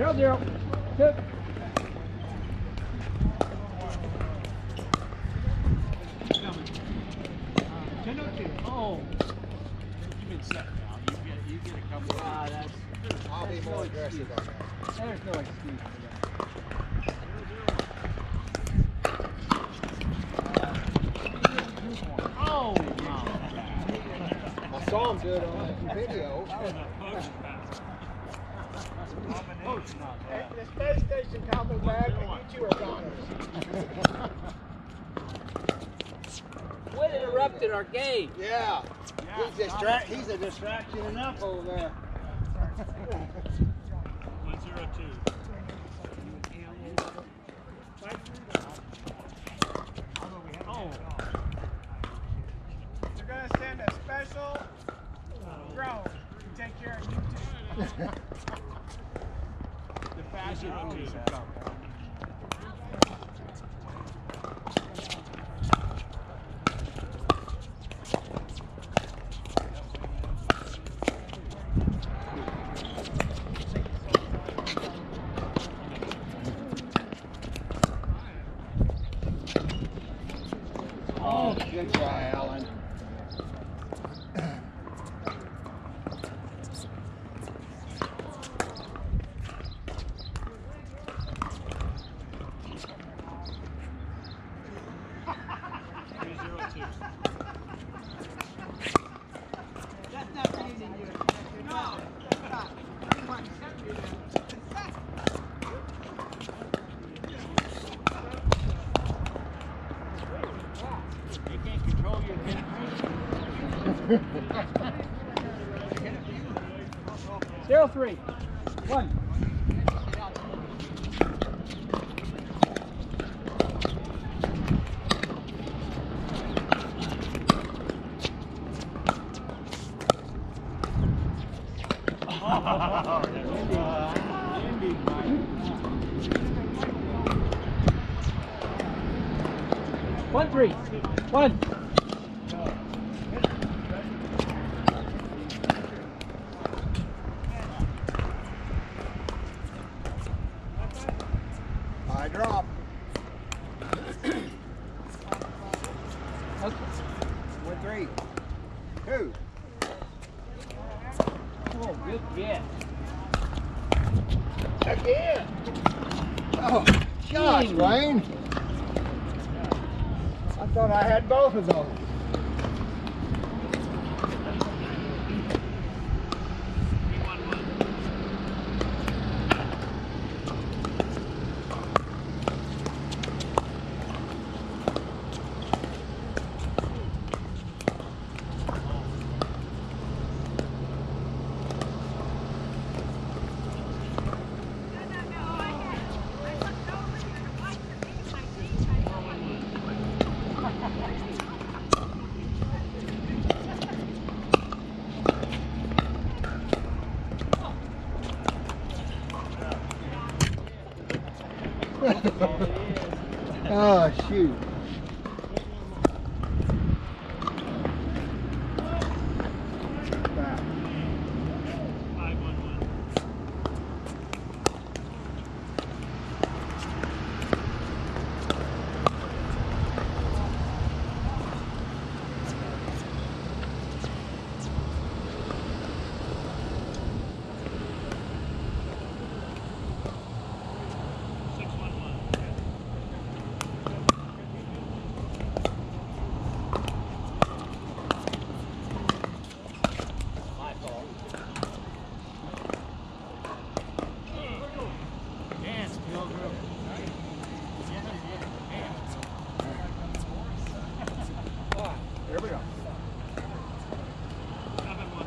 Zero zero. Good. Ten oh two. Oh. You've been set now. You get you get a couple. Ah, that's, I'll be more aggressive on that. there's no excuse for that. Oh. Saw him do it on the video. The space station called me back and you two are goners. What interrupted our game? Yeah. He's, distra- he's a distraction enough over there. One zero two. Oh. They're gonna send a special drone to take care of you two. The fashion of two. Oh, Oh, good try, Alan. Three zero two. That's not pleasing you. No, that's not. You want to accept me then. You can't control your Zero three. One. One three. One. I drop. Okay. One, three. Two. Oh, good get. Again. Oh, gosh, Gee. Wayne. I thought I had both of those. oh, shoot. Five one one. Six one one. Dance, Pilgrim. Here we go. Seven one.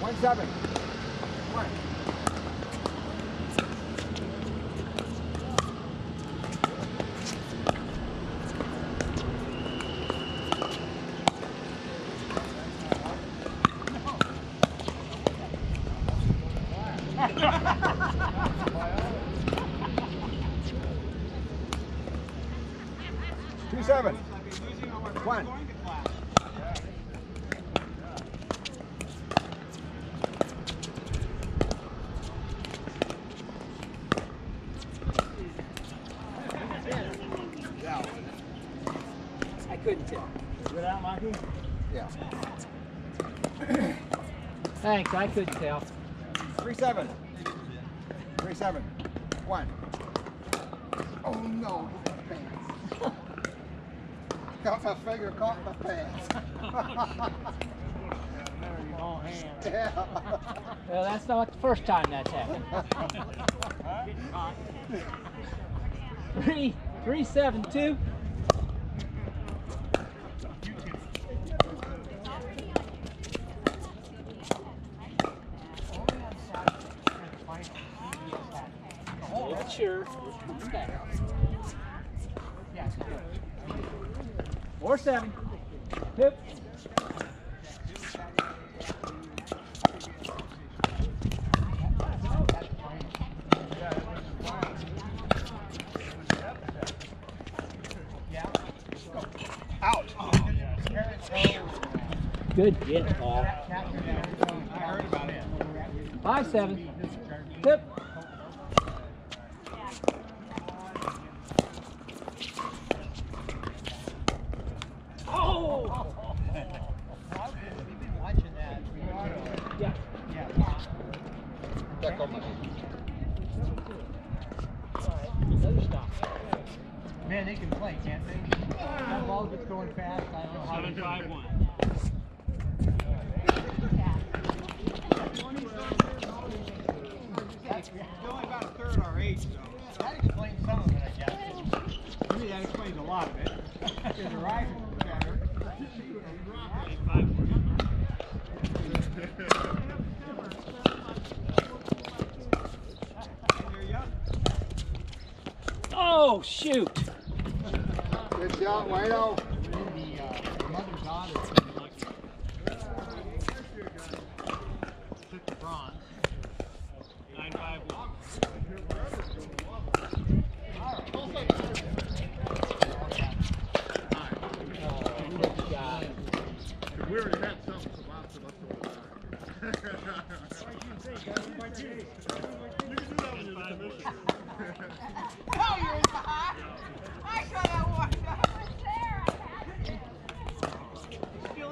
One seven. Two seven. One. Couldn't tell. Good out, Mikey? Yeah. Thanks, I couldn't tell. Three seven. Three seven. One. Oh no, pants. Caught my finger, caught my pants. yeah. Well, that's not the first time that's happened. Three, three, seven, two. Sure. Four, seven. Hip. Out. Good get, Paul. Five, seven. Hip. We've been watching that. Yeah. Man, they can play, can't they? That ball gets going fast. I don't know how Seven, five, one. Only about a third our age. That explains. To that explains a lot of it. Oh, shoot. Good shot, Wayno. The, uh, the mother daughter took the bronze. Nine, five, one. Good job. We already had some, so lots of us over there. You can do that when you're the commissioner. Oh, you're in behind. I saw that walk out. Still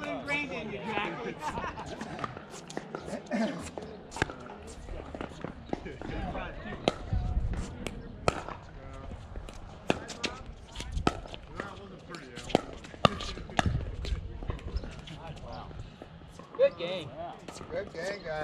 in you. That wasn't pretty, Alan. Good game. Good game, guys.